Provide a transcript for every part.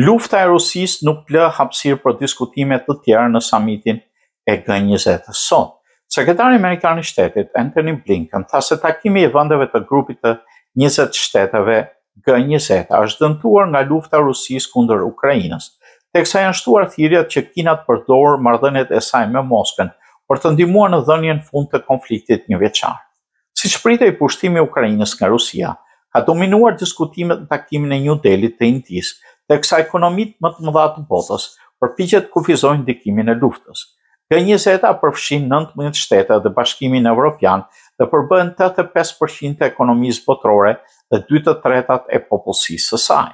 Lufta e Rusisë nuk lë hapësirë për diskutime të tjera në samitin e G njëzet sot. Sekretari amerikan i Shtetit, Antony Blinken, tha se takimi i vendeve të grupit të njëzet shteteve G njëzet është dëmtuar nga lufta e Rusisë kundër Ukrainës, teksa janë shtuar thirrjet që Kina të përdorë marrëdhëniet e saj me Moskën për të ndihmuar në dhënien fund të konfliktit njëvjeçar. Siç pritej, pushtimi i Ukrainës nga Rusia ka dominuar diskutimet në takimin e New Delhi-t të Indisë, teksa ekonomitë më të mëdha të botës përpiqen të kufizojnë ndikimin e luftës. G njëzet-a përfshin nëntëmbëdhjetë shtete dhe Bashkimin Evropian dhe përbën tetëdhjetë e pesë për qind të ekonomisë botërore dhe dy të tretat e popullsisë së saj.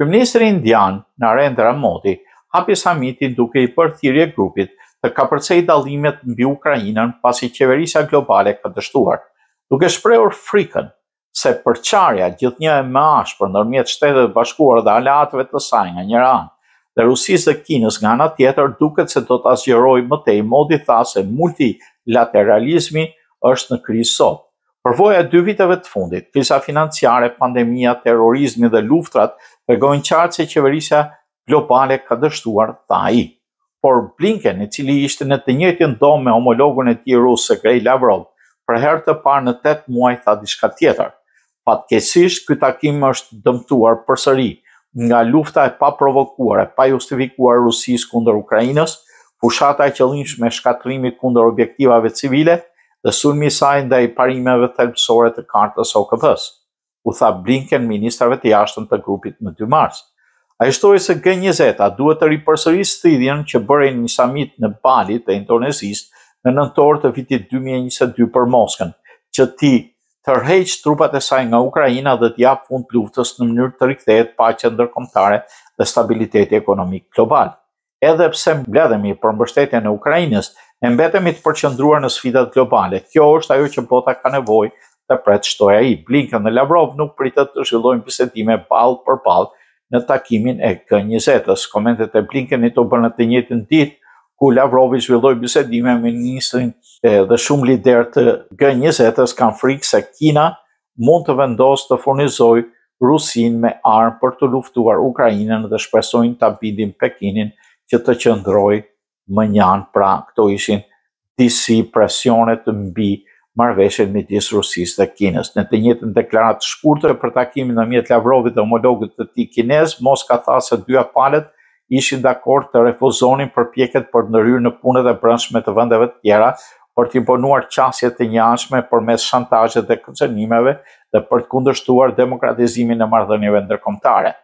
Kryeministri indian, Narendra Modi, hapi samitin duke i bërë thirrje grupit të kapërcejë dallimet mbi Ukrainën pasi qeverisja globale ka dështuar, duke shprehur frikën se përçarja gjithnjë e më ashpër ndërmjet Shteteve të Bashkuara dhe aleatëve të saj nga njëra anë dhe Rusisë dhe Kinës nga ana tjetër duket se do ta zgjerojë më tej. Modi tha se multilateralizmi është në krizë sot. Përvoja e dy viteve të fundit, kriza financiare, pandemia, terrorizmi dhe luftrat tregojnë qartë se qeverisja globale ka dështuar, tha ai. Por Blinken, i cili ishte në të njëjtën dhomë me homologun e tij rus, Sergei Lavrov, për herë të parë në tetë muaj tha diçka tjetër. Fatkeqësisht, ky takim është dëmtuar përsëri nga lufta e paprovokuar, e pajustifikuar e Rusisë kundër Ukrainës, fushata e qëllimshme e shkatërrimit kundër objektivave civile dhe sulmi i saj ndaj parimeve thelbësore të Kartës së OKB-së, u tha Blinken ministrave të jashtëm të grupit më dy mars. Ai shtoi se G njëzet-a duhet të ripërsërisë thirrjen që bëri në një samit në Bali të Indonezisë në nëntor të vitit dy mijë e njëzet e dy për Moskën, që t'i tërheqë trupat e saj nga Ukraina dhe t'i japë fund luftës në mënyrë të rikthehet paqja ndërkombëtare dhe stabiliteti ekonomik global. Edhe pse mbledhemi për mbështetjen e Ukrainës, ne mbetemi të përqendruar në sfidat globale. Kjo është ajo që bota ka nevojë dhe pret, shtoi ai. Blinken dhe Lavrov nuk pritet të zhvillojnë bisedime ballë për ballë në takimin e G-njëzetës. Komentet e Blinkenit u bënë të njëjtën ditë ku Lavrovi zhvilloi bisedime me ministrin dhe shumë liderë të G-njëzetës kanë frikë se Kina mund të vendosë të furnizojë Rusinë me armë për të luftuar Ukrainën dhe shpresojnë ta bindin Pekinin që të qëndrojë mënjanë, pra këto ishin disi presionet mbi marrëveshjen midis Rusisë dhe Kinës. Në të njëjtën deklaratë të shkurtër për takimin ndërmjet Lavrovit dhe homologut të tij kinez, Moska tha se dyja palët ishin dakord të refuzonin përpjekjet për të ndërhyrë në punët e brendshme të vendeve të tjera për të imponuar qasjet të njëanshme përmes shantazhit dhe kërcënimeve dhe për të kundërshtuar demokratizimin e marrëdhënieve ndërkombëtare.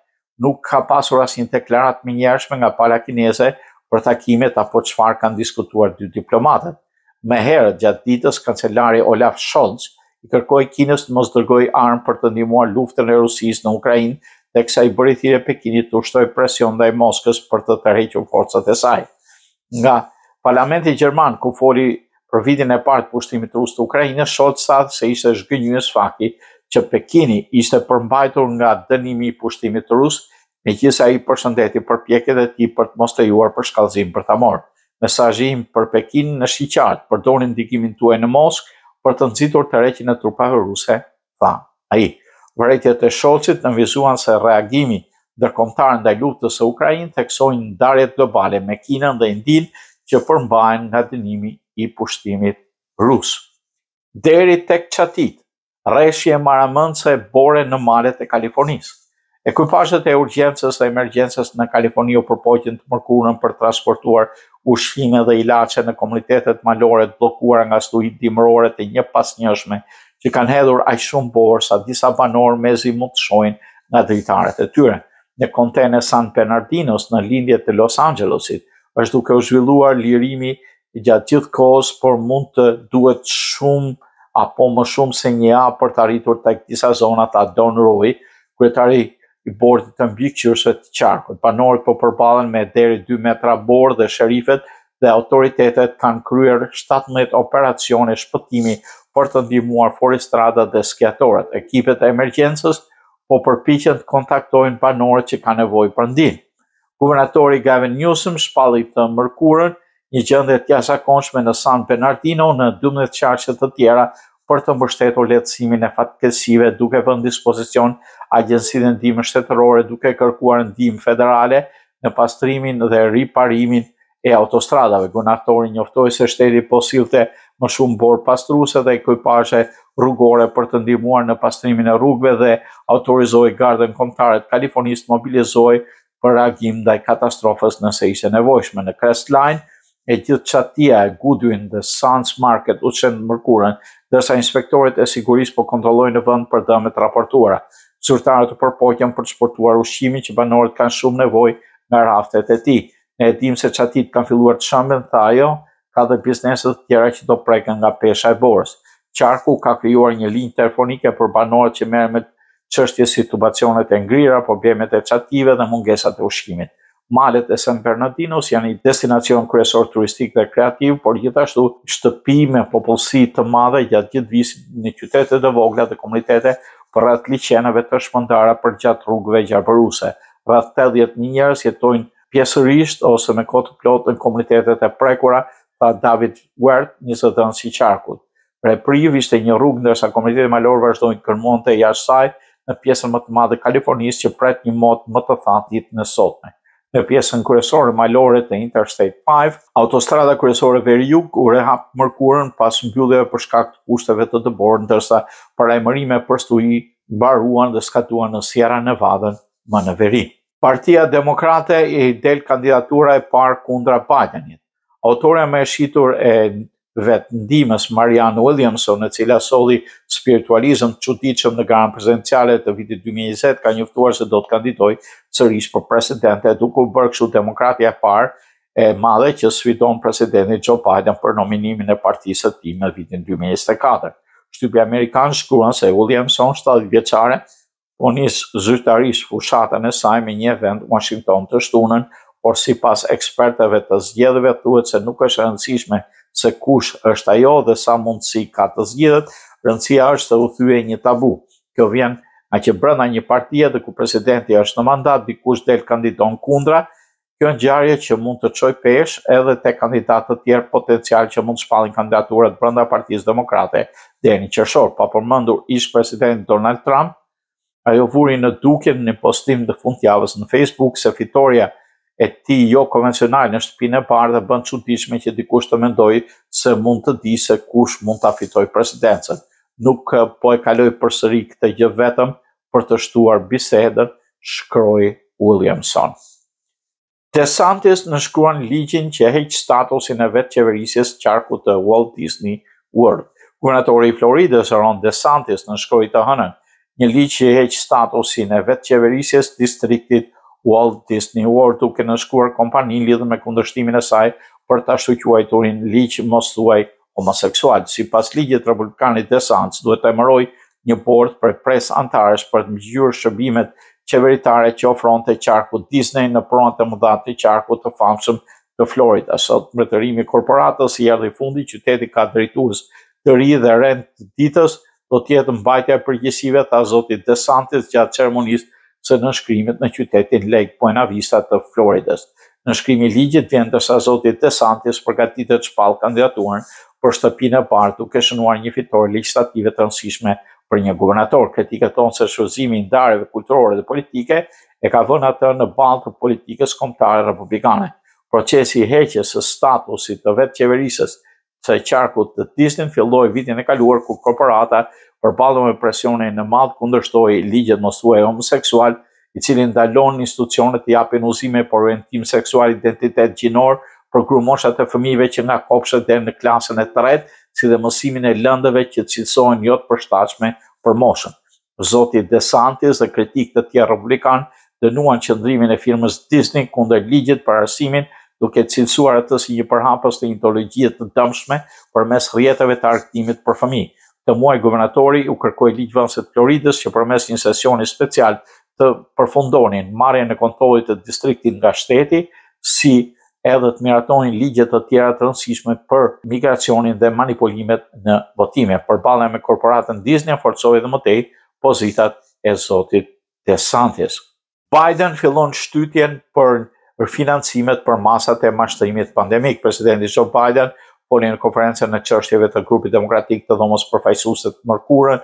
Nuk ka pasur asnjë deklaratë menjëhershme nga pala kineze për takimet apo çfarë kanë diskutuar dy diplomatët. Më herët gjatë ditës kancelari Olaf Scholz i kërkoi Kinës të mos dërgojë armë për të ndihmuar luftën e Rusisë në Ukrainë, teksa i bëri thirrje Pekinit të ushtrojë presion ndaj Moskës për të tërhequr forcat e saj. Nga Parlamenti gjerman, ku foli për vitin e parë të pushtimit rus të Ukrainës, Scholz tha se ishte zhgënjyes fakti që Pekini ishte përmbajtur nga dënimi i pushtimit rus megjithëse ai përshëndeti përpjekjet e tij për të mos lejuar përshkallëzim bërthamor. Mesazhi im për Pekinin është i qartë, përdorni ndikimin tuaj në Moskë për të nxitur tërheqjen e trupave ruse, tha ai. Vërejtjet e Scholzit nënvizuan se reagimi ndërkombëtar ndaj luftës në Ukrainë theksoi ndarjet globale me Kinën dhe Indinë që përmbahen nga dënimi i pushtimit rus. Deri tek çatitë, reshje marramendëse bore në malet e Kalifornisë. Ekuipazhet e urgjencës dhe emergjencës në Kaliforni u përpoqën të mërkurën për të transportuar ushqime dhe ilaçe në komunitetet malore të bllokuara nga stuhitë dimërore të njëpasnjëshme që kanë hedhur aq shumë borë sa disa banorë mezi mund të shohin nga dritaret e tyre. Në kontenë San Bernardinos, në lindje të Los Angelesit, është duke u zhvilluar lirimi gjatë gjithë kohës, por mund të duhet shumë apo më shumë se një javë për të arritur tek disa zona, tha Don Roy, kryetari i bordit të mbikëqyrësve të qarkut. Banorët po përballen me deri dy metra borë dhe sherifët dhe autoritetet kanë kryer shtatëmbëdhjetë operacione shpëtimi për të ndihmuar foristradat dhe skiatorët. Ekipet e emergjencës po përpiqen të kontaktojnë banorët që kanë nevojë për ndihmë. Guvernatori Gavin Newsom shpalli të mërkurën një gjendje të jashtëzakonshme në San Bernardino në 12 qarqe të tjera për të mbështetur lehtësimin e fatkeqësive duke vënë në dispozicion Agjencinë e Ndihmës Shtetërore duke kërkuar ndihmë federale në pastrimin dhe riparimin e autostradave. Guvernatori njoftoi se shteti po sillte më shumë borëpastruese dhe ekuipazhe rrugore për të ndihmuar në pastrimin e rrugëve dhe autorizoi Gardën Kombëtare të Kalifornisë të mobilizohej për reagim ndaj katastrofës nëse ishte nevojshme. Në Crestline, e gjithë çatia e Goodwin dhe Sons Market u shemb të mërkurën, ndërsa inspektorët e sigurisë po kontrollojnë në vend për dëme të raportuara. Zyrtarët u përpoqën për të shpëtuar ushqimin që banorët kanë shumë nevojë nga raftet e tij. Ne e dimë se çatitë kanë filluar të shëmben, tha ajo, ka dhe biznese të tjera që do preken nga pesha e borës. Qarku ka krijuar një linjë telefonike për banorët që merren me çështje si tubacionet e ngrira, problemet e çative dhe mungesat e ushqimit. Malet e San Bernardinus janë një destinacion kryesor turistik dhe kreativ, por gjithashtu shtëpi me popullsi të madhe gjatë gjithë vitit në qytete të vogla dhe komunitete përreth liqeneve të shpërndara përgjatë rrugëve gjarpëruse. Rreth tetëdhjetë mijë njerëz jetojnë pjesërisht ose me kohë të plotë në komunitetet e prekura, tha David Wert, një zëdhënës i qarkut. Reprieve ishte një rrugë ndërsa komuniteti malor vazhdoi të gërmonte jashtë saj në pjesën më të madhe të Kalifornisë që pret një mot më të thatë ditën e sotme. Në pjesën kryesore malore të Interstate 5, autostrada kryesore veri-jug u rihap mërkurën pas mbylljeve për shkak të kushteve të dëborë, ndërsa paralajmërime për stuhi mbaruan dhe skaduan në Sierra Nevada më në veri. Partia Demokrate i del kandidatura e parë kundra Bidenit. Autorja më e shitur e vetëndihmës Marianne Williamson, e cila solli spiritualizëm të çuditshëm në garën presidenciale të vitit 2020, ka njoftuar se do të kandidojë sërish për presidente, duke u bërë kështu demokratja e parë e madhe që sfidon presidentin Joe Biden për nominimin e partisë së tij në vitin 2024. Shtypi amerikan shkruan se Williamson, 70 vjeçare, po nis zyrtarisht fushatën e saj me një event në Uashington të shtunën, por sipas ekspertëve të zgjedhjeve thuhet se nuk është e rëndësishme se kush është ajo dhe sa mundësi ka të zgjidhet, rëndësia është se u thye një tabu. Kjo vjen ngaqë brenda një partie dhe ku presidenti është në mandat dikush del kandidon kundra Kjo ngjarje që mund të çojë peshë edhe te kandidatë të tjerë potencialë që mund të shpallin kandidaturat brenda Partisë Demokrate deri në qershor. Pa përmendur ish-presidentin Donald Trump, ajo vuri në dukje në një postim të fundjavës në Facebook se fitorja e tij jo konvencionale në Shtëpinë e Bardhë e bën të çuditshme që dikush të mendojë se mund të dijë se kush mund ta fitojë presidencën. Nuk po e kaloj përsëri këtë gjë vetëm, për të shtuar bisedën, shkroi Williamson. DeSantis nënshkruan ligjin që e heq statusin e vetëqeverisjes qarkut të Walt Disney World. Guvernatori i Floridës, Ron DeSantis, nënshkroi të hënën një ligj që i heq statusin e vetëqeverisjes distriktit Walt Disney World, duke ndëshkuar kompaninë lidhur me kundërshtimin e saj për të ashtuquajturin ligj mos thuaj homoseksual, sipas ligjit republikani DeSantis duhet të emërojë një bord prej pesë anëtarësh për të mbikëqyrur shërbimet qeveritare që ofronte qarku Disney në pronat e mëdha të qarkut të famshëm të Florida. Sot mbretërimit të korporatës i erdhi fundi, qyteti ka drejtues të ri dhe rend ditës do të jetë mbajtja e përgjegjësive, tha zoti DeSantis gjatë ceremonisë së nënshkrimit në qytetin Lake Buena Vista të Floridës. Nënshkrimi i ligjit vjen ndërsa zoti DeSantis përgatitet të shpallë kandidaturën për Shtëpinë e Bardhë duke shënuar një fitore legjislative të rëndësishme për një guvernator. Kritikët thonë se shfrytëzimi i ndarjeve kulturore dhe politike e ka vënë atë në ballë të politikës kombëtare republikane. Procesi i heqjes së statusit të vetëqeverisës së qarkut të Disney filloi vitin e kaluar kur korporata përballur me presionin e madh kundërshtoi ligjet mos thuaj homoseksual, i cili ndalon institucionet të japin udhëzime për orientim seksual identitet gjinor për grupmoshat e fëmijëve që nga kopshtet deri në klasën e tretë, si dhe mësimin e lëndëve që cilësohen jo të përshtatshme për moshën. zoti DeSantis dhe kritikë të tjerë republikanë dënuan qëndrimin e firmës Disney kundër ligjit për arsimin, duke cilësuar atë si një përhapës të ideologjive të dëmshme përmes rrjeteve të argëtimit për fëmijë. Këtë muaj guvernatori u kërkoi ligjvënësve të Floridës që përmes një sesioni special të përfundonin marrjen e kontrollit të distriktit nga shteti si edhe të miratonin ligje të tjera të rëndësishme për migracionin dhe manipulimet në votime. Përballja me korporatën Disney forcoi edhe më tej pozitat e zotit DeSantis. Biden fillon shtytjen për financimet për masat e mashtrimit pandemik. Presidenti Joe Biden foli në konferencën e çështjeve të grupit demokratik të Dhomës së Përfaqësuesve të mërkurën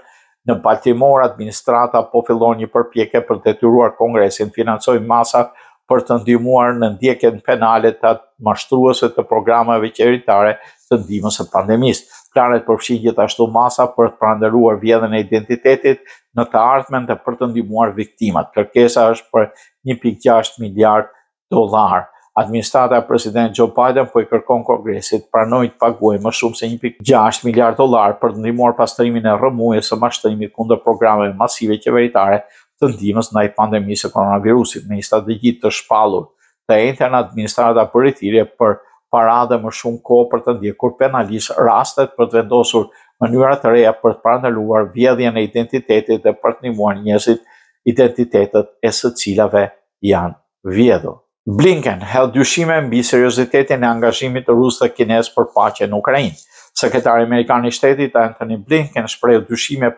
Në Baltimore, administrata po fillon një përpjekje për të detyruar Kongresin të financojë masa për të ndihmuar në ndjekjen penale të mashtruesve të programeve qeveritare të ndihmës së pandemisë. Planet përfshijnë gjithashtu masa për të parandaluar vjedhjen e identitetit në të ardhmen dhe për të ndihmuar viktimat. Kërkesa është për një pikë gjashtë miliardë dollarë. Administrata e Presidentit Joe Biden po i kërkon Kongresit të pranojë të paguajë më shumë se një pikë gjashtë miliardë dollarë për të ndihmuar pastrimin e rrëmujës së mashtrimit kundër programeve masive qeveritare të ndihmës ndaj pandemisë së koronavirusit. Në një strategji të shpallur të enjten, administrata bëri thirrje për para dhe më shumë kohë për të ndjekur penalisht rastet, për të vendosur mënyra të reja për të parandaluar vjedhjen e identitetit dhe për të ndihmuar njerëzit identitetet e së cilave janë vjedhur. Blinken hedh dyshime mbi seriozitetin e angazhimit rus dhe kinez për paqe në Ukrainë. Sekretari amerikan i Shtetit, Antony Blinken, shprehu dyshime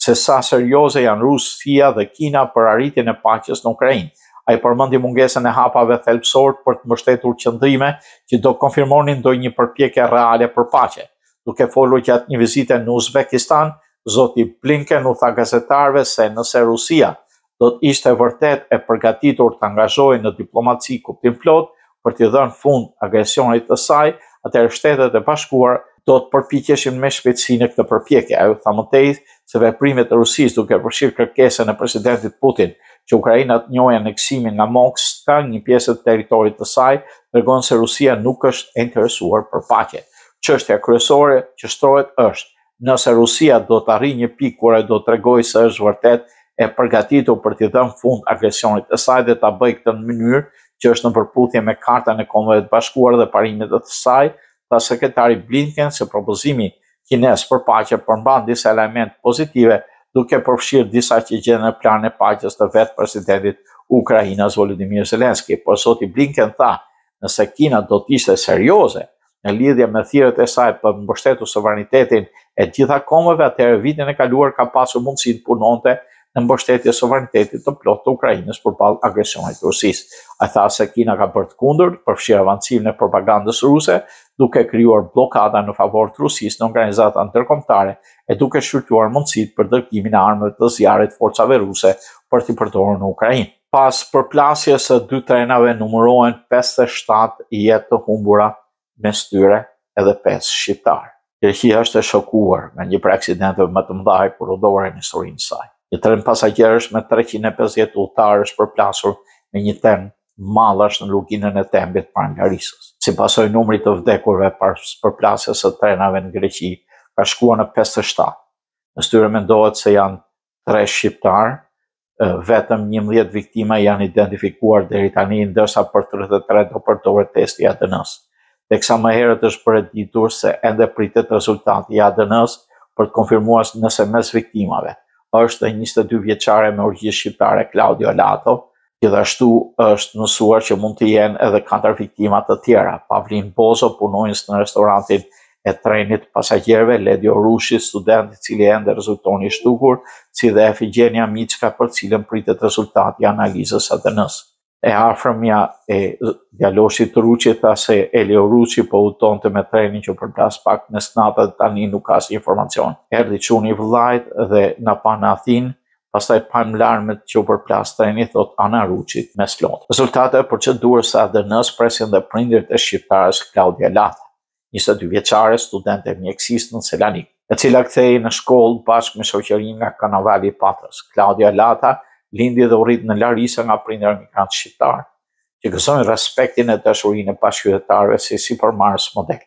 se sa serioze janë Rusia dhe Kina për arritjen e paqes në Ukrainë. Ai përmendi mungesën e hapave thelbësorë për të mbështetur qëndrime që do konfirmonin ndonjë përpjekje reale për paqe. Duke folur gjatë një vizite në Uzbekistan, zoti Blinken u tha gazetarëve se nëse Rusia do të ishte vërtet e përgatitur të angazhohej në diplomaci kuptimplotë për t'i dhënë fund agresionit të saj, atëherë Shtetet e Bashkuara do të përpiqeshin me shpejtësi në këtë përpjekje. Ajo tha më tej se veprimet e Rusisë, duke përfshirë kërkesën e Presidentit Putin që Ukraina të njohë aneksimin nga Moska të një pjese të territorit të saj, tregojnë se Rusia nuk është e interesuar për paqe. Çështja kryesore që shtrohet është nëse Rusia do të arrijë një pikë kur ajo do të tregojë se është vërtet e përgatitur për t'i dhënë fund agresionit të saj dhe ta bëjë këtë në mënyrë që është në përputhje me Kartën e Kombeve të Bashkuara dhe parimet e saj, tha sekretari Blinken se propozimi kinez për paqe përmban disa elementë pozitive, duke përfshirë disa që gjenden në planin e paqes të vetë presidentit ukrainas Volodymyr Zelensky, por zoti Blinken tha Nëse Kina do të ishte serioze në lidhje me thirrjet e saj për të mbështetur sovranitetin e gjitha kombeve, atëherë vitin e kaluar ka pasur mundësinë të punonte në mbështetje të sovranitetit të plotë të Ukrainës përballë agresionit të Rusisë. Ai tha se Kina ka bërë të kundërtën, përfshirë avancimin e propagandës ruse, duke krijuar bllokada në favor të Rusisë në organizata ndërkombëtare e duke shqyrtuar mundësitë për dërgimin e armëve të zjarrit forcave ruse për t'i përdorur në Ukrainë. Pas përplasjes së dy trenave numërohen pesëdhjetë e shtatë jetë të humbura, mes tyre edhe pesë shqiptarë. Greqia është e shokuar nga një prej aksidenteve më të mëdha hekurudhore në historinë e saj. Një tren pasagjerësh me treqind e pesëdhjetë udhëtarë është përplasur me një tren mallrash në luginën e Tempit pranë Larisës. Si pasojë numri i të vdekurve pas përplasjes së trenave në Greqi ka shkuar në pesëdhjetë e shtatë. Mes tyre mendohet se janë tre shqiptarë, vetëm 11 viktima janë identifikuar deri tani, ndërsa për 33 do përdoret testi i ADN-s. Teksa më herët është bërë e ditur se ende pritet rezultati i ADN-s për të konfirmuar nëse mes viktimave është 22 vjeçare me origjinë shqiptare Klaudia Lata Gjithashtu është mësuar që mund të jenë edhe katër viktima të tjera, Pavlin Bozo, punonjës në restorantin e trenit të pasagjerëve, Ledio Rushi, student i cili ende rezulton i zhdukur, si dhe Efigjenia Micka, për të cilën pritet rezultati i analizës së ADN-së. E afërmja e djaloshit Ruçi tha se Elio Ruçi po udhëtonte me trenin që u përplas pas mesnate dhe tani nuk ka asnjë informacion. Erdhi çuni i vëllait dhe na pa në Athinë, Pastaj pamë lajmet që u përplas treni, thotë Ana Ruçi, mes lotëve. Rezultatet e procedurës së ADN-së presin dhe prindërit e shqiptares Klaudia Lata, njëzet e dy vjeçare, studente e mjekësisë në Selanik, e cila kthehej në shkollë bashkë me shoqërinë nga karnavali i Patrës. Klaudia Lata lindi dhe u rrit në Larisa nga prindër emigrantë shqiptarë, që gëzojnë respektin e dashurinë e bashkëqytetarëve si sipërmarrës model.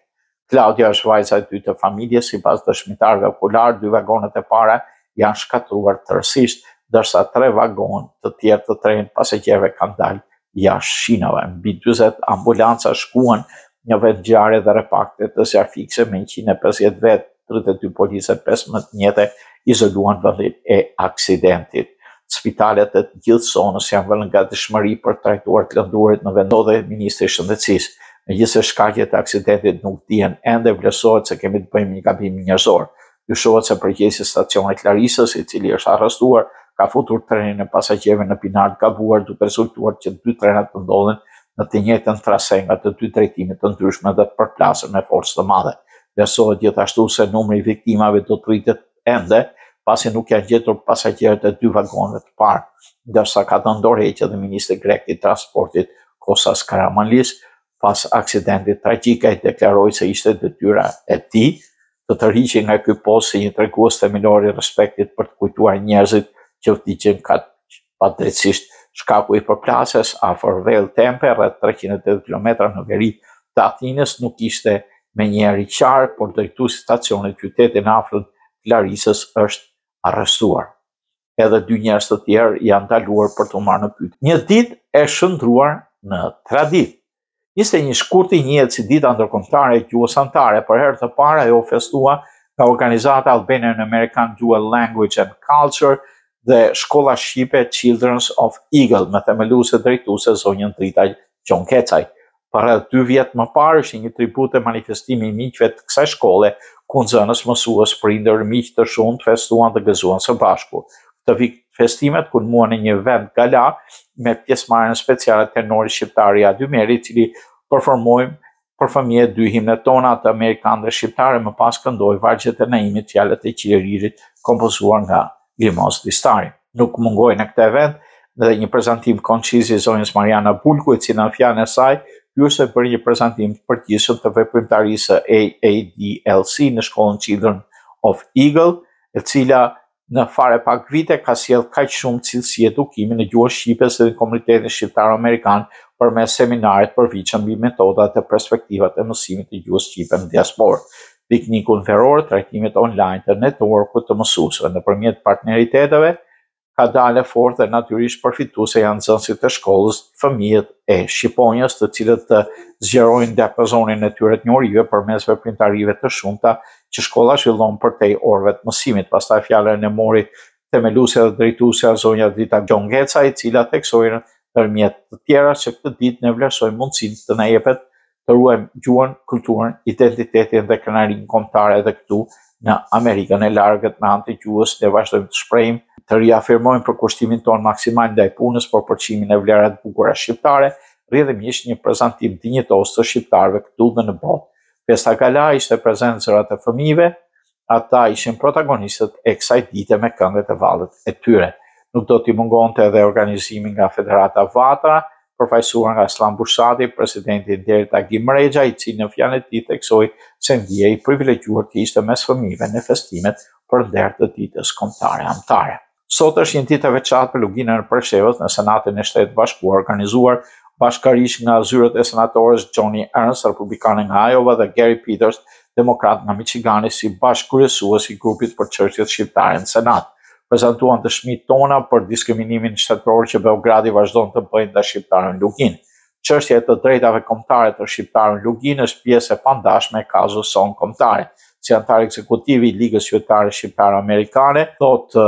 Klaudia është vajza e dytë e familjes, sipas dëshmitarëve okularë, dy vagonet e para janë shkatërruar tërësisht, ndërsa tre vagonë të tjerë të trenit të pasagjerëve kanë dalë jashtë shinave. Mbi 40 ambulanca shkuan në vend ngjarje dhe reparte të zjarrfikësve me 150 vetë, 32 policë e 15 mjete izoluan vendin e aksidentit. Spitalet e të gjithë zonës janë vënë në gatishmëri për të trajtuar të lënduarit në vend dhe Ministri i Shëndetësisë. Megjithëse shkaqet e aksidentit nuk dihen ende, vlerësohet se kemi të bëjmë me një gabim njerëzor. Dyshohet se përgjegjësi i stacionit të Larisës, i cili është arrestuar, ka futur trenin e pasagjerëve në binar të gabuar, duke rezultuar që dy trenat të ndodhen në të njëjtën trase nga të dy drejtime të ndryshme dhe të përplasen me forcë të madhe. Vlerësohet gjithashtu se numri i viktimave do të rritet ende, pasi nuk janë gjetur pasagjerët e dy vagonëve të parë, ndërsa ka dhënë dorëheqje edhe ministri grek i Transportit, Kostas Karamanlis, pas aksidentit tragjik, ai deklaroi se ishte detyra e tij të tërhiqej nga ky post si një tregues themelor i respektit për të kujtuar njerëzit që vdiqën kaq Padrejtësisht, shkaku i përplasjes afër Vel Tempe, rreth 380 kilometra në veri të Athinës, nuk ishte menjëherë i qartë, por drejtuesi i stacionit në qytetin e afërt të Larisës është arrestuar. Edhe dy njerëz të tjerë janë ndaluar për t'u marrë në pyetje. Një ditë e shndërruar në traditë. Njëzet e një shkurti njihet si Dita Ndërkombëtare e Gjuhës Amtare, për herë të parë ajo u festua nga organizata Albanian American Dual Language and Culture dhe Shkolla Shqipe Children of Eagle, me themeluese drejtuese zonjën Drita Gjongecaj. Por rreth dy vjet më parë ishte një tribute manifestimi i miqve të kësaj shkolle, ku nxënës, mësues, prindër, miq të shumtë festuan dhe gëzuan së bashku. Këtë vit festimet kulmuan në një event gala me pjesëmarrjen speciale të tenorit shqiptar Riad Ymeri, i cili performoi për fëmijët dy himnet tona, atë amerikan dhe shqiptar, më pas këndoi vargjet e Naimit, Fjalët e qiririt, kompozuar nga Limoz Dizdari. Nuk mungoi në këtë event dhe një prezantim konciz i zonjës Mariana Bulku, e cila në fjalën e saj hyrëse bëri një prezantim të përgjithshëm të veprimtarisë së AADLC në shkollën Children of Eagle, e cila në fare pak vite ka sjellë kaq shumë cilësi edukimi në gjuhën shqipe si dhe në komunitetin shqiptaro-amerikan përmes seminarit të përvitshëm mbi metodat dhe perspektivat e mësimit të gjuhës shqipe në diasporë, piknikun veror, trajnimet online të network-ut të mësuesve, nëpërmjet partneriteteve ka dalë e fortë dhe natyrisht përfitues janë nxënësit e shkollës, fëmijët e Shqiponjës të cilët zgjerojnë diapazonin e tyre të njohurive përmes veprimtarive të shumta që shkolla zhvillon përtej orëve të mësimit. Pastaj fjalën e mori themeluesja dhe drejtuesja zonja Drita Gjongecaj, e cila theksoi ndërmjet të tjerave që këtë ditë ne vlerësojmë mundësinë që na jepet të ruajmë gjuhën, kulturën, identitetin dhe krenarinë kombëtare edhe këtu në Amerikën e largët me anë të gjuhës ne vazhdojmë të shprehim të riafirmojmë përkushtimin tonë maksimal ndaj punës për përçimin e vlerave të bukura shqiptare, rrjedhimisht një prezantim dinjitoz të shqiptarëve këtu dhe në botë. Festa Gala ishte prezent zërat e fëmijëve, ata ishin protagonistët e kësaj dite me këngët e vallet e tyre. Nuk do t'i mungonte edhe organizimi nga Federata Vatra, përfaqësuar nga Asllan Bushati, presidenti i nderit Agim Rexha, i cili në fjalën e tij theksoi se ndjehej i privilegjuar të ishte mes fëmijëve në festimet për nder të Ditës Kombëtare Amtare. Sot është një ditë e veçantë për Luginën e Preshevës në Senatin e Shteteve të Bashkuara, organizuar bashkërisht nga zyrët e senatores Joni Ernst, republikane nga Iowa dhe Gary Peters, demokrat nga Michigani si bashkëkryesues i grupit për çështjet shqiptare në Senat prezantuan dëshmitë tona për diskriminimin shtetëror që Beogradi vazhdon të bëjë ndaj shqiptarëve në Luginë. Çështja e të drejtave kombëtare të shqiptarëve në Luginë është pjesë e pandashme e kauzës sonë kombëtar, si anëtar ekzekutiv i Ligës Qytetare Shqiptaro-Amerikane, thotë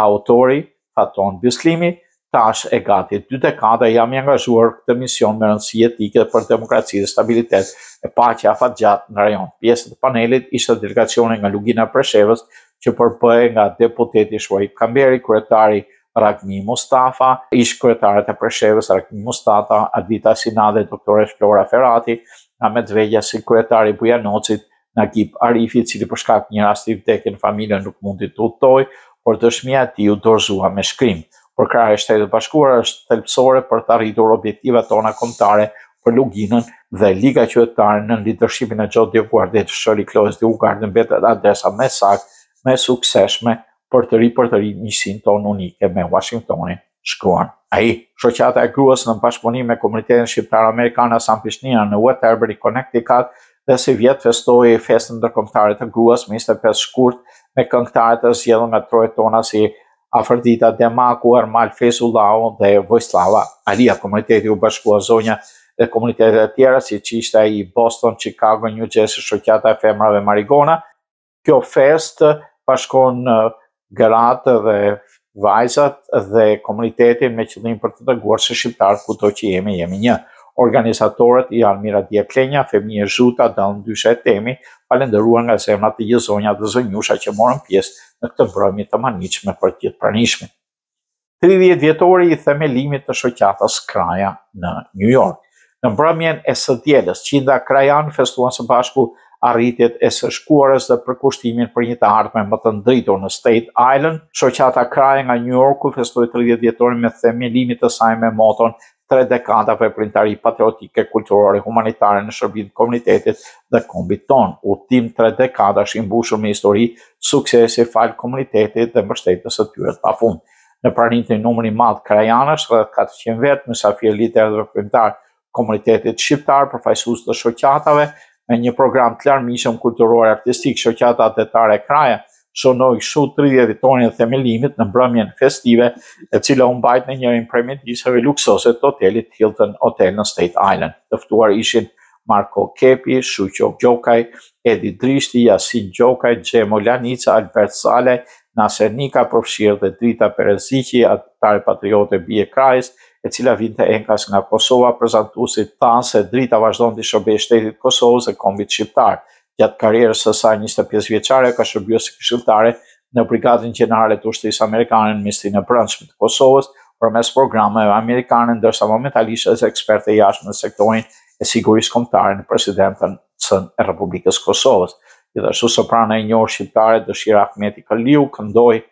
autori Faton Bislimi, tash e gati dy dekada jam i angazhuar këtë mision me rëndësi jetike për demokraci dhe stabilitet e paqe afatgjatë në rajon. Pjesë të panelit ishte delegacioni nga Lugina e Preshevës që përbëhej nga deputeti Shaip Kamberi, kryetari Ragmi Mustafa, ish kryetarët e Preshevës Ragmi Mustafa, Ardita Sinani dhe doktoreshë Flora Ferati nga Medvegja si kryetari i Bujanocit, Nagip Arifi i cili për shkak të një rasti vdekje në familje nuk mundi të udhëtojë, por dëshmia e tij u dorëzua me shkrim. Përkrahja e Shteteve të Bashkuara është thelbësore për të arritur objektivat tona kombëtare për Luginën dhe Liga Qytetare nën lidershipin e Xho Dioguardit, Shirley Cloes Dioguardi mbetet adresa më e saktë, më e suksesshme për të ri përtërirë miqësinë tonë unike me Uashingtonin, shkruan ai. Shoqata e gruas në bashkëpunim me komunitetin shqiptaro-amerikan Hasan Prishtina në Waterbury, Connecticut, dhe sivjet festoi Festën Ndërkombëtare të Gruas me njëzet e pesë shkurt me këngëtarë të zgjedhur nga trojet tona si Afërdita Demaku, Ermal Fejzullahu dhe Vojslava Alia. Komuniteti u bashkua zonja dhe komunitete të tjera siç ishte ai i Boston, Chicago, New Jersey, Shoqata e Femrave Marigona, kjo festë bashkon gratë dhe vajzat dhe komunitetin me qëllim për të treguar se shqiptarët kudo që jemi, jemi një. Organizatorët janë Miradije Klenja, Femije Zhuta, Dallëndyshe Temi, falenderuar nga zemra të gjithë zonja dhe zonjusha që morën pjesë në këtë mbrëmje të mahnitshme për gjithë të pranishmit. tridhjetë vjetori i themelimit të shoqatës Kraja në Nju Jork. Në mbrëmjen e së dielës, qindra krajanë festuan së bashku arritjet e së shkuarës dhe përkushtimin për një të ardhme më të ndritur në Staten Island. Shoqata Kraja nga Nju Jorku festoi tridhjetë vjetorin e themelimit të saj me moton tre dekada veprimtari patriotike, kulturore, humanitare në shërbim të komunitetit dhe kombit tonë. Udhëtim tre dekadash i mbushur me histori, suksese falë komunitetit dhe mbështetjes së tyre të pafund. Në praninë të një numri madh krajanësh, rreth 400 vetë, mysafirë, liderë dhe veprimtarë të komunitetit shqiptar, përfaqësues të shoqatave, me një program të larmishëm kulturor e artistik Shoqata Atdhetare Kraja shënoi kështu 30 vjetorin e themelimit në mbrëmjen festive, e cila u mbajt në njërin prej mjediseve luksoze të hotelit Hilton Hotel në Staten Island. Të ftuar ishin Marko Kepi, Shuqo Gjokaj, Edi Drishti, Jasin Gjokaj, Xhemo Lanica, Albert Salaj, Naser Nika, përfshirë dhe Drita Pereziqi, atdhetare patriote bijë e Krajës, e cila vinte enkas nga Kosova, prezantuesit thanë se Drita vazhdon t'i shërbejë shtetit të Kosovës dhe kombit shqiptar. Gjatë karrierës së saj njëzet e pesë vjeçare ka shërbyer si këshilltare në Brigadën Gjenerale të Ushtrisë Amerikane në Ministrinë e Brendshme të Kosovës përmes programeve amerikane, ndërsa momentalisht është eksperte e jashtme në sektorin e sigurisë kombëtare në Presidencën Sën e Republikës së Kosovës. Gjithashtu soprana e njohur shqiptare Dëshira Ahmeti Kaliu këndoi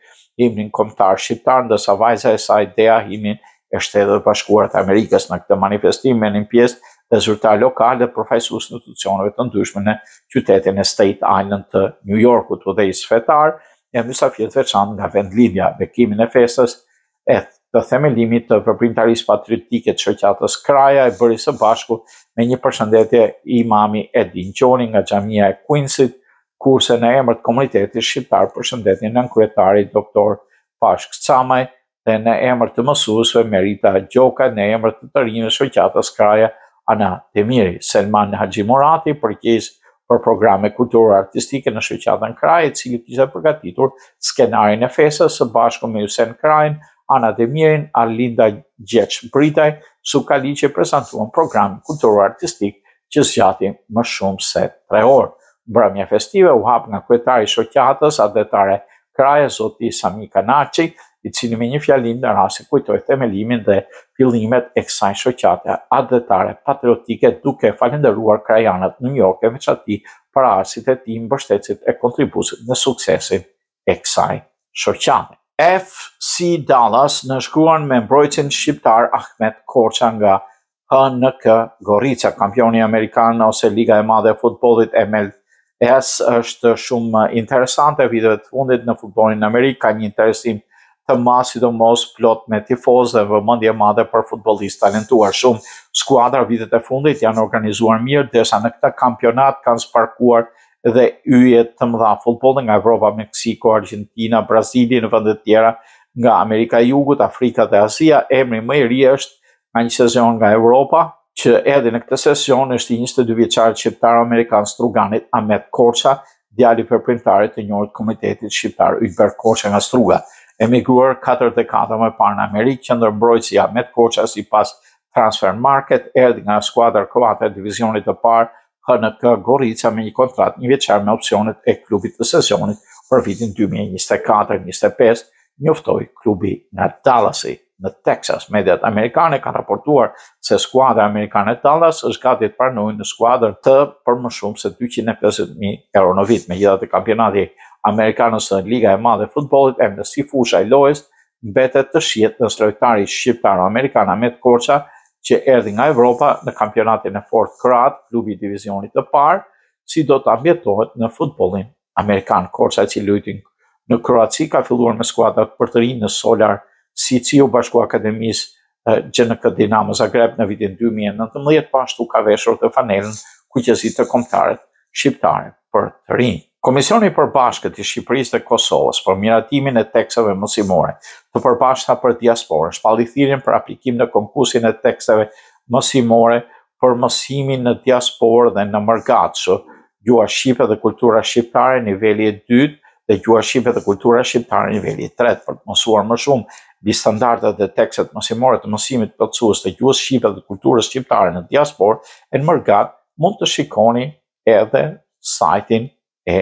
himnin kombëtar shqiptar, ndërsa vajza e saj Dea himnin e Shteteve të Bashkuara të Amerikës. Në këtë manifestim merrnin pjesë dhe zyrtarë lokalë dhe përfaqësues të institucioneve të ndryshme në qytetin e Staten Island të Nju Jorkut, udhëheqës fetarë e mysafirë të veçantë nga vendlindja. Bekimin e festës eth, të themelimit të veprimtarisë patriotike të Shoqatës Kraja e bëri së bashku me një përshëndetje imami Edin Gjoni nga xhamia e Queensit, kurse në emër të komunitetit shqiptar përshëndeti nënkryetari doktor Pashk Camaj dhe në emër të mësuesve Merita Gjokaj në emër të të rinjve të Shoqatës Kraja Ana Demiri, Selman Haxhimurati, përgjegjës për programe kulturor-artistike në shoqatën Kraja, i cili kishte përgatitur skenarin e festës së bashku me Jusen Krajën, Ana Demirin, Arlinda Gjeç Britaj, Suka Liqi prezantuan programin kulturor-artistik që zgjati më shumë se tre orë. Mbrëmja festive u hap nga kryetari i shoqatës, atdhetare Kraja zoti Sami Kanaçi, i cili me një fjalim rasti kujtoi themelimin dhe fillimet e kësaj shoqate atdhetare patriotike duke falënderuar krajanët në New York e veçanti paraardhësit e tij, mbështetësit e kontribuesit në suksesin e kësaj shoqate. FC Dallas nënshkruan me mbrojtësin shqiptar Ahmet Korça nga HNK Gorica, kampioni amerikan ose Liga e Madhe e Futbollit MLS është shumë interesante viteve të fundit në futbollin amerikan ka një interesim të madh stadiume plot me tifozë dhe vëmendje e madhe për futbollistë të talentuar. Shumë skuadra vitet e fundit janë organizuar mirë, derisa në këtë kampionat kanë zbarkuar dhe yje të mëdha futbolli nga Evropa, Meksiko, Argentina, Brazili dhe vende të tjera nga Amerika e Jugut, Afrika dhe Azia. Emri më i ri është nga një sesion nga Evropa, që erdhi në këtë sesion është i 22 vjeçarit shqiptar amerikan Struganit Ahmet Korça, djali i veprimtarit të njohur të komunitetit shqiptar Ylber Korça nga Struga, emigruar 4 dekada më parë në Amerikë, qendër mbrojtësi Ahmet Korça sipas Transfer Market erdhi nga skuadra kroate e divizionit të parë HNK Gorica me një kontratë njëvjeçare me opsionet e klubit të sezonit për vitin dy mijë e njëzet e katër njëzet e pesë, njoftoi klubi nga Dallasi në Texas. Mediat amerikane kanë raportuar se skuadra amerikane e Dallas është gati ta pranojë në skuadrën e tij për më shumë se 250.000 euro në vit. Megjithatë kampionati amerikan ose Liga e Madhe e Futbollit MLS si fusha e lojës mbetet të shihet mesfushori shqiptaro-amerikan Ahmet Korça që erdhi nga Evropa në kampionatin e fortë kroat, klubi i divizionit të parë, si do të ambientohet në futbollin amerikan. Korça i cili luajti në Kroaci ka filluar me skuadrat për të rinj në Solar SC, iu bashkua akademisë GNK Dinamo Zagreb në vitin 2019, po ashtu ka veshur dhe fanellën kuqezi të kombëtares shqiptare për të rinj. Komisioni i Përbashkët i Shqipërisë dhe Kosovës për miratimin e teksteve mësimore të përbashkëta për diasporën shpalli thirrjen për aplikim në konkursin e teksteve mësimore për mësimin në diasporë dhe në mërgatë, Gjuha shqipe dhe kultura shqiptare, niveli i dytë, dhe Gjuha shqipe dhe kultura shqiptare, niveli i tretë, për të mësuar më shumë mbi standardet dhe tekstet mësimore të mësimit plotësues të gjuhës shqipe dhe kulturës shqiptare në diasporë e në mërgatë, mund të shikoni edhe sajtin e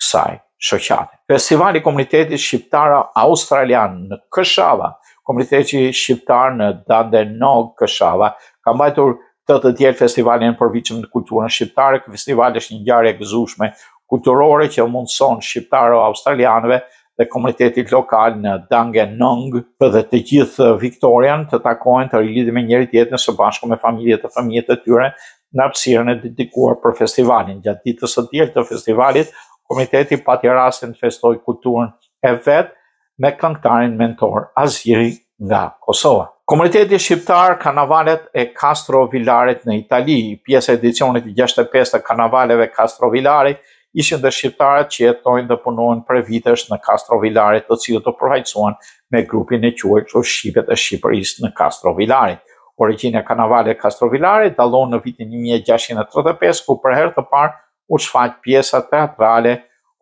kësaj shoqate. Festivali i Komunitetit Shqiptaro-Australian në Këshava, Komuniteti Shqiptar në Dandenong Këshava, ka mbajtur këtë të diel festivalin e përvitshëm në kulturën shqiptare. Ky festival është një ngjarje e gëzueshme kulturore që mundëson shqiptaro-australianëve dhe komunitetit lokal në Dandenong dhe të gjithë Victorian të takohen të rilidhen me njëri-tjetrin së bashku me familjet e fëmijët e tyre në hapësirën e dedikuar për festivalin. Gjatë ditës së diel të festivalit, komuniteti pati rastin të festojë kulturën e vet me këngëtarin Mentor Haziri nga Kosova. Komuniteti shqiptar Karnavalet e Castrovillarit në Itali, pjesë e edicionit 65 të Karnavaleve Castrovillari, ishin dhe shqiptarët që jetojnë dhe punojnë prej vitesh në Kastrovilari, të cilët u përfaqësuan me grupin e quajtur Shqipet e Shqipërisë në Kastrovilari. Origjina e Karnavalit të Kastrovilarit daton në vitin një mijë e gjashtëqind e tridhjetë e pesë ku për herë të parë u shfaq pjesa teatrale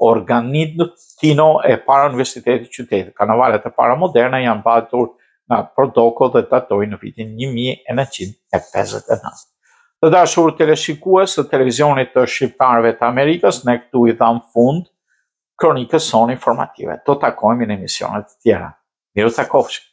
Organtino përpara universitetit të qytetit. Karnavalet e para moderne janë mbajtur nga Pro Loko dhe datojnë në vitin një mijë e nëntëqind e pesëdhjetë e nëntë. Të dashur teleshikues të televizionit të shqiptarëve të Amerikës, ne këtu i dhamë fund kronikës sonë informative. Do takohemi në emisione të tjera. Mirutakofshim!